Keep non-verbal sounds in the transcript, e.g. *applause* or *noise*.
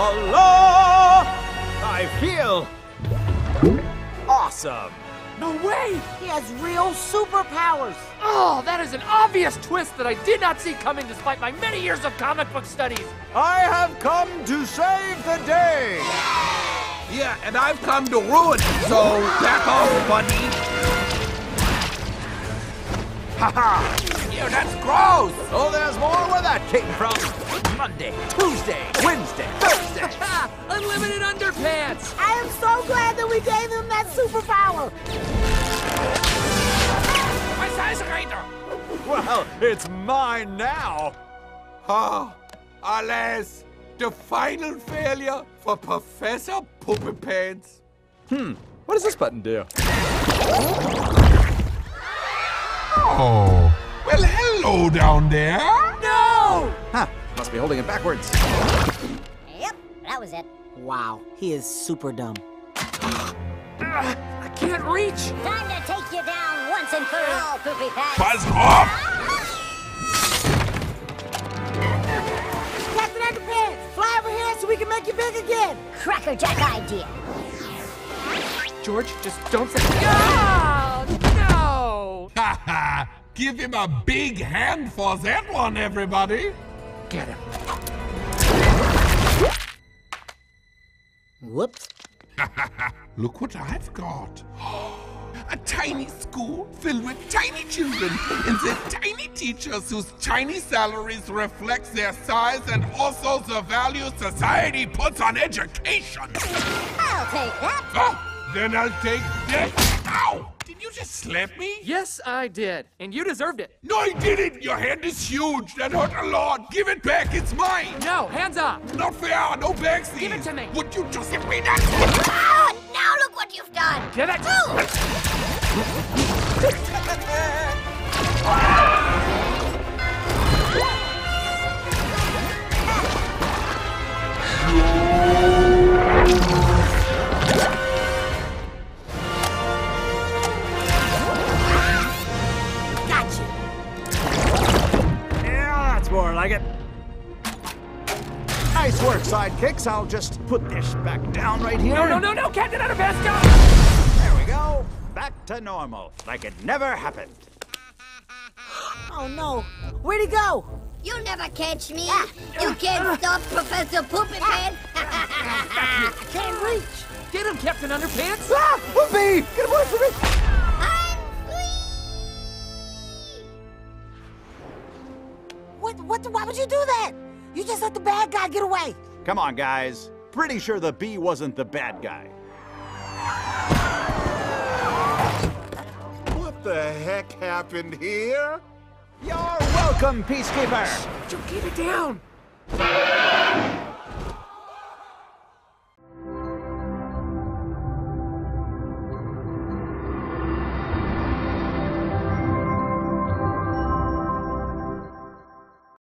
la la! I feel awesome. No way! He has real superpowers. Oh, that is an obvious twist that I did not see coming despite my many years of comic book studies. I have come to save the day. Yeah, and I've come to ruin it, so back off, buddy. Haha! Ew, that's gross! Oh, there's more where that came from. Monday, Tuesday, Wednesday, Thursday. Unlimited underpants! I am so glad that we gave him that superpower. My size reader! Well, it's mine now. Ah, alas, the final failure for Professor Poopy Pants. Hmm, what does this button do? Oh, well, hello down there. No! Huh, must be holding it backwards. Yep, that was it. Wow, he is super dumb. I can't reach! Time to take you down once and for all, Poopy Pants. Buzz off! Captain Underpants, fly over here so we can make you big again. Crackerjack idea. George, just don't say. No! No! *laughs* Ha ha! Give him a big hand for that one, everybody. Get him. Whoops. *laughs* Look what I've got. *gasps* A tiny school filled with tiny children and their tiny teachers whose tiny salaries reflect their size and also the value society puts on education. I'll take that. Oh, then I'll take this. You just slap me? Yes, I did. And you deserved it. No, I didn't. Your hand is huge. That hurt a lot. Give it back. It's mine. No, hands up! Not fair. No backsies. Give it to me. Would you just give me that? It. Nice work, sidekicks. I'll just put this back down right here. No, no, no, no! Captain Underpants, go! There we go. Back to normal, like it never happened. Oh no, where'd he go? You'll never catch me. You can't stop Professor Poopy Pants. *laughs* I can't reach. Get him, Captain Underpants! Ah, Whoopee! Get away from me! What? What? Why would you do that? You just let the bad guy get away. Come on, guys. Pretty sure the bee wasn't the bad guy. What the heck happened here? You're welcome, Peacekeeper! Joe, keep it down!